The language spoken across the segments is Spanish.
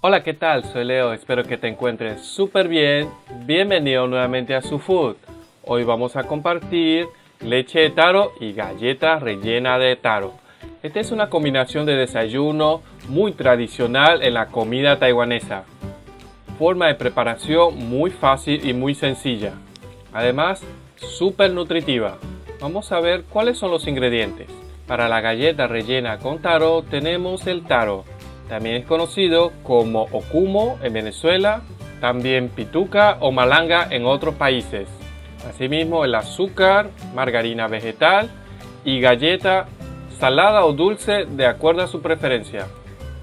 Hola, ¿qué tal? Soy Leo, espero que te encuentres súper bien. Bienvenido nuevamente a Su Food. Hoy vamos a compartir leche de taro y galletas rellena de taro. Esta es una combinación de desayuno muy tradicional en la comida taiwanesa. Forma de preparación muy fácil y muy sencilla. Además, súper nutritiva. Vamos a ver cuáles son los ingredientes. Para la galleta rellena con taro tenemos el taro. También es conocido como okumo en Venezuela, también pituca o malanga en otros países. Asimismo el azúcar, margarina vegetal y galleta salada o dulce de acuerdo a su preferencia.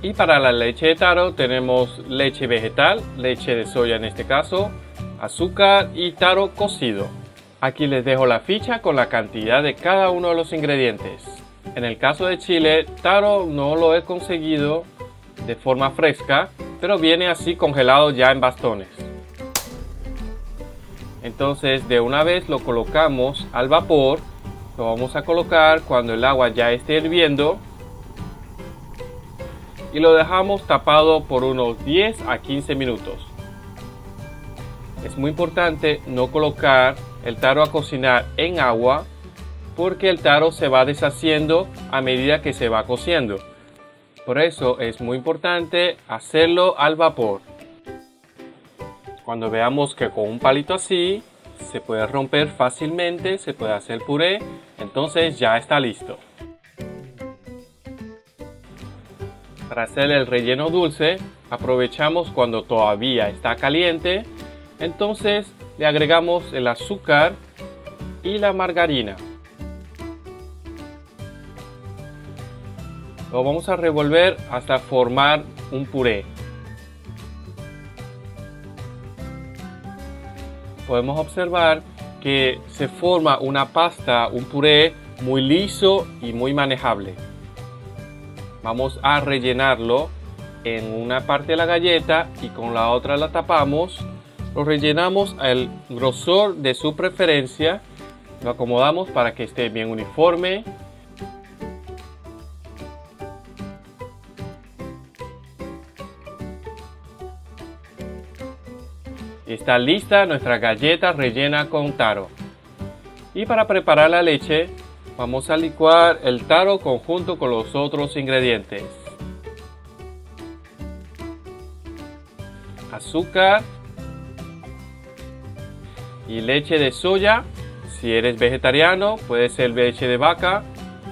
Y para la leche de taro tenemos leche vegetal, leche de soya en este caso, azúcar y taro cocido. Aquí les dejo la ficha con la cantidad de cada uno de los ingredientes. En el caso de Chile, taro no lo he conseguido de forma fresca, pero viene así congelado ya en bastones. Entonces de una vez lo colocamos al vapor, lo vamos a colocar cuando el agua ya esté hirviendo y lo dejamos tapado por unos 10 a 15 minutos. Es muy importante no colocar el taro a cocinar en agua porque el taro se va deshaciendo a medida que se va cociendo. Por eso es muy importante hacerlo al vapor. Cuando veamos que con un palito así se puede romper fácilmente, se puede hacer puré, entonces ya está listo. Para hacer el relleno dulce, aprovechamos cuando todavía está caliente, entonces le agregamos el azúcar y la margarina. Lo vamos a revolver hasta formar un puré. Podemos observar que se forma una pasta, un puré muy liso y muy manejable. Vamos a rellenarlo en una parte de la galleta y con la otra la tapamos. Lo rellenamos al grosor de su preferencia. Lo acomodamos para que esté bien uniforme Está lista nuestra galleta rellena con taro. Y para preparar la leche, vamos a licuar el taro conjunto con los otros ingredientes. Azúcar y leche de soya. Si eres vegetariano, puede ser leche de vaca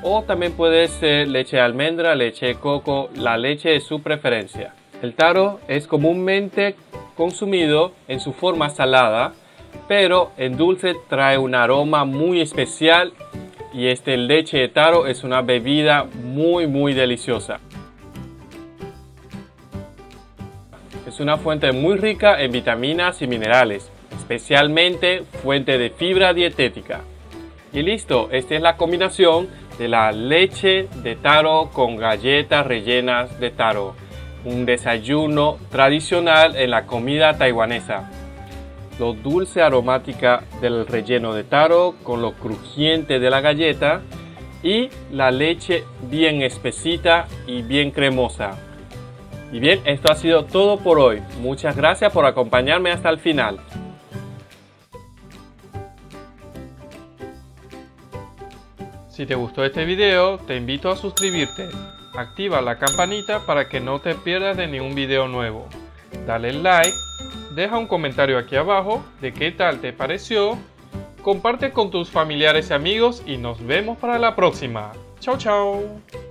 o también puede ser leche de almendra, leche de coco, la leche de su preferencia. El taro es comúnmente consumido en su forma salada, pero en dulce trae un aroma muy especial y este leche de taro es una bebida muy muy deliciosa. Es una fuente muy rica en vitaminas y minerales, especialmente fuente de fibra dietética. Y listo, esta es la combinación de la leche de taro con galletas rellenas de taro un desayuno tradicional en la comida taiwanesa. Lo dulce aromática del relleno de taro con lo crujiente de la galleta y la leche bien espesita y bien cremosa. Y bien, esto ha sido todo por hoy. Muchas gracias por acompañarme hasta el final. Si te gustó este video, te invito a suscribirte activa la campanita para que no te pierdas de ningún video nuevo. Dale like, deja un comentario aquí abajo de qué tal te pareció, comparte con tus familiares y amigos y nos vemos para la próxima. Chao, chao.